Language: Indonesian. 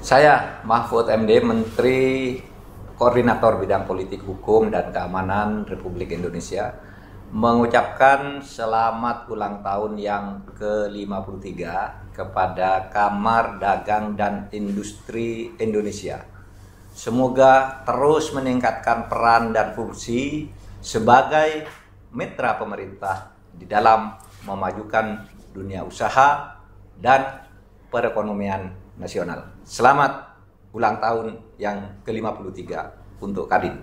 Saya Mahfud MD, Menteri Koordinator Bidang Politik Hukum dan Keamanan Republik Indonesia, mengucapkan selamat ulang tahun yang ke-53 kepada Kamar Dagang dan Industri Indonesia. Semoga terus meningkatkan peran dan fungsi sebagai mitra pemerintah di dalam memajukan dunia usaha dan perekonomian nasional. Selamat ulang tahun yang ke-53 untuk Kadin.